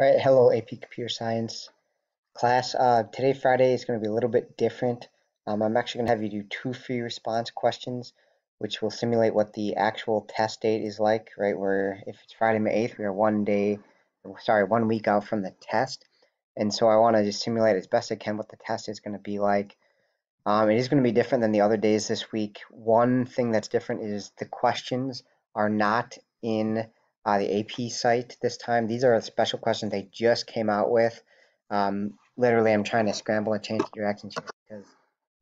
All right, hello AP Computer Science class. Uh, today, Friday, is going to be a little bit different. Um, I'm actually going to have you do two free response questions, which will simulate what the actual test date is like, right? Where if it's Friday, May 8th, we are one day, sorry, one week out from the test. And so I want to just simulate as best I can what the test is going to be like. Um, it is going to be different than the other days this week. One thing that's different is the questions are not in uh, the AP site this time. These are a special questions they just came out with. Um, literally, I'm trying to scramble and change the directions because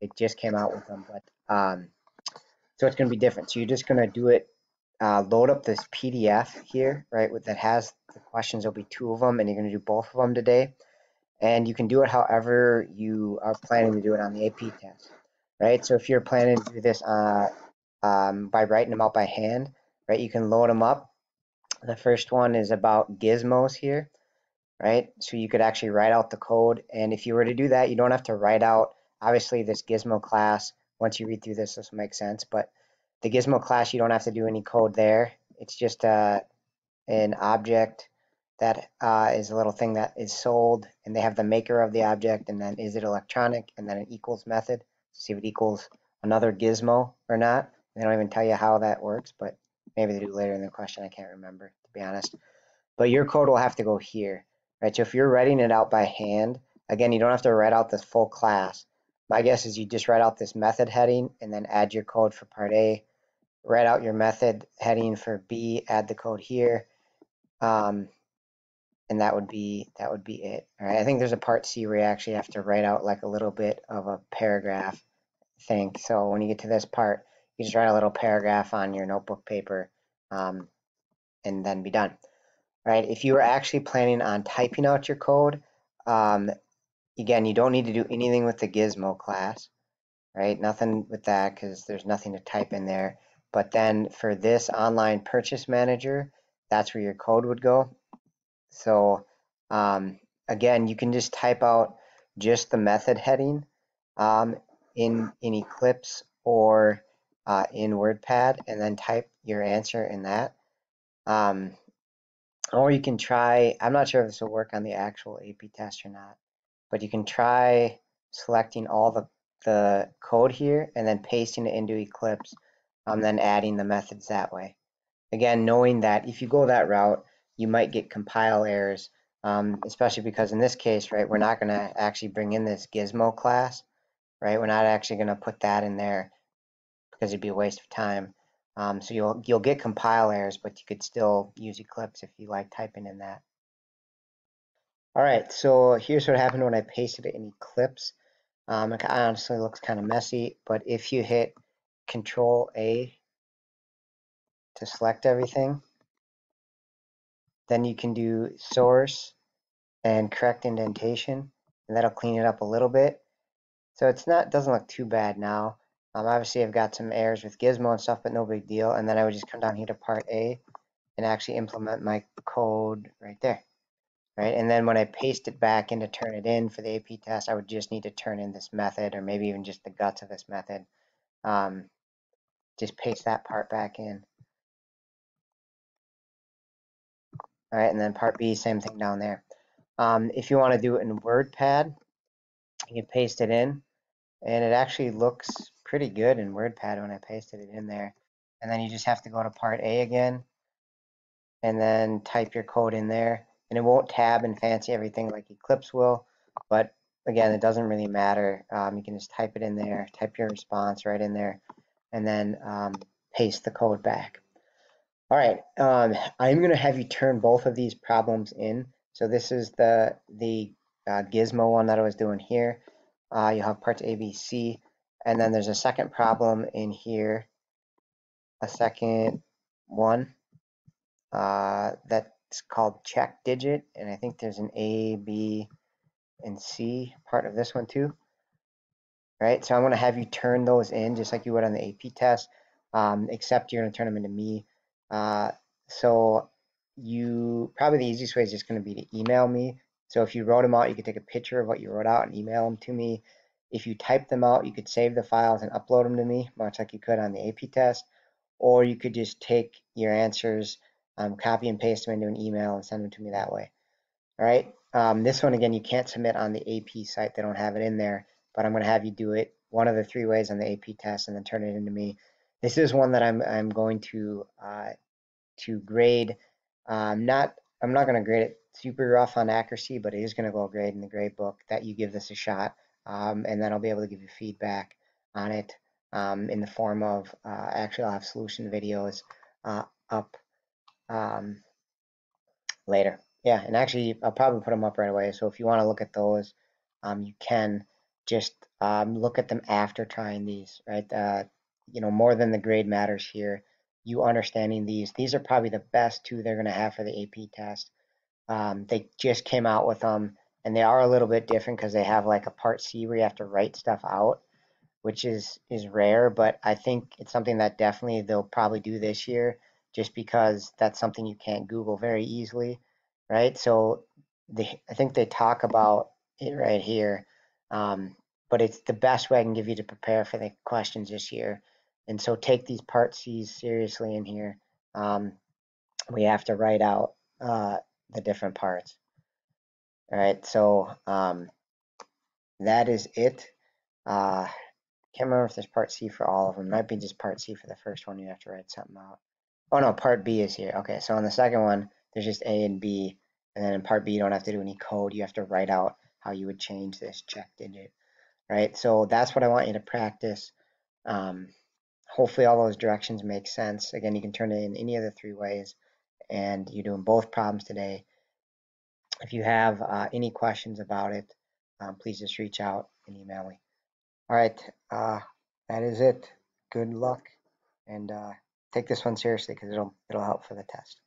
it just came out with them. But um, so it's going to be different. So you're just going to do it. Uh, load up this PDF here, right? With that has the questions. There'll be two of them, and you're going to do both of them today. And you can do it however you are planning to do it on the AP test, right? So if you're planning to do this uh, um, by writing them out by hand, right? You can load them up the first one is about gizmos here, right? So you could actually write out the code. And if you were to do that, you don't have to write out, obviously, this gizmo class. Once you read through this, this will make sense. But the gizmo class, you don't have to do any code there. It's just uh, an object that uh, is a little thing that is sold, and they have the maker of the object, and then is it electronic, and then an equals method to see if it equals another gizmo or not. They don't even tell you how that works, but Maybe they do later in the question. I can't remember, to be honest. But your code will have to go here, right? So if you're writing it out by hand, again, you don't have to write out the full class. My guess is you just write out this method heading and then add your code for part A. Write out your method heading for B, add the code here. Um, and that would be that would be it. All right. I think there's a part C where you actually have to write out like a little bit of a paragraph thing. So when you get to this part, you just write a little paragraph on your notebook paper um, and then be done. Right? If you are actually planning on typing out your code, um, again, you don't need to do anything with the Gizmo class, right? Nothing with that because there's nothing to type in there. But then for this online purchase manager, that's where your code would go. So um, again, you can just type out just the method heading um, in, in Eclipse or uh, in WordPad and then type your answer in that. Um, or you can try, I'm not sure if this will work on the actual AP test or not, but you can try selecting all the, the code here and then pasting it into Eclipse, um, then adding the methods that way. Again, knowing that if you go that route, you might get compile errors, um, especially because in this case, right, we're not going to actually bring in this gizmo class, right? We're not actually going to put that in there because it'd be a waste of time. Um, so you'll you'll get compile errors, but you could still use Eclipse if you like typing in that. All right, so here's what happened when I pasted it in Eclipse. Um, it honestly looks kind of messy, but if you hit Control A to select everything, then you can do source and correct indentation, and that'll clean it up a little bit. So it's not doesn't look too bad now. Um, obviously, I've got some errors with Gizmo and stuff, but no big deal. And then I would just come down here to part A and actually implement my code right there. Right, and then when I paste it back in to turn it in for the AP test, I would just need to turn in this method or maybe even just the guts of this method. Um, just paste that part back in. All right, and then part B, same thing down there. Um, if you want to do it in WordPad, you can paste it in, and it actually looks pretty good in WordPad when I pasted it in there. And then you just have to go to part A again and then type your code in there. And it won't tab and fancy everything like Eclipse will, but again, it doesn't really matter. Um, you can just type it in there, type your response right in there, and then um, paste the code back. All right, um, I'm going to have you turn both of these problems in. So this is the, the uh, Gizmo one that I was doing here. Uh, you have parts A, B, C. And then there's a second problem in here, a second one uh, that's called check digit. And I think there's an A, B, and C part of this one too. Right, so I'm to have you turn those in just like you would on the AP test, um, except you're to turn them into me. Uh, so you probably the easiest way is just going to be to email me. So if you wrote them out, you could take a picture of what you wrote out and email them to me. If you type them out, you could save the files and upload them to me, much like you could on the AP test. Or you could just take your answers, um, copy and paste them into an email and send them to me that way. All right. Um, this one again, you can't submit on the AP site; they don't have it in there. But I'm going to have you do it one of the three ways on the AP test, and then turn it into me. This is one that I'm I'm going to uh, to grade. Um, not I'm not going to grade it super rough on accuracy, but it is going to go grade in the grade book that you give this a shot, um, and then I'll be able to give you feedback on it um, in the form of uh, actually I'll have solution videos uh, up um, later. Yeah, and actually I'll probably put them up right away. So if you want to look at those, um, you can just um, look at them after trying these, right? Uh, you know, more than the grade matters here. You understanding these. These are probably the best two they're going to have for the AP test. Um, they just came out with them, and they are a little bit different because they have like a part C where you have to write stuff out, which is is rare. But I think it's something that definitely they'll probably do this year, just because that's something you can't Google very easily, right? So they, I think they talk about it right here. Um, but it's the best way I can give you to prepare for the questions this year. And so take these part C's seriously in here. Um, we have to write out uh, the different parts. All right, so um, that is it. Uh, can't remember if there's part C for all of them. Might be just part C for the first one. You have to write something out. Oh no, part B is here. Okay, so on the second one, there's just A and B. And then in part B, you don't have to do any code. You have to write out how you would change this check digit right? So that's what I want you to practice. Um, hopefully all those directions make sense. Again, you can turn it in any of the three ways and you're doing both problems today. If you have uh, any questions about it, um, please just reach out and email me. All right, uh, that is it. Good luck and uh, take this one seriously because it'll, it'll help for the test.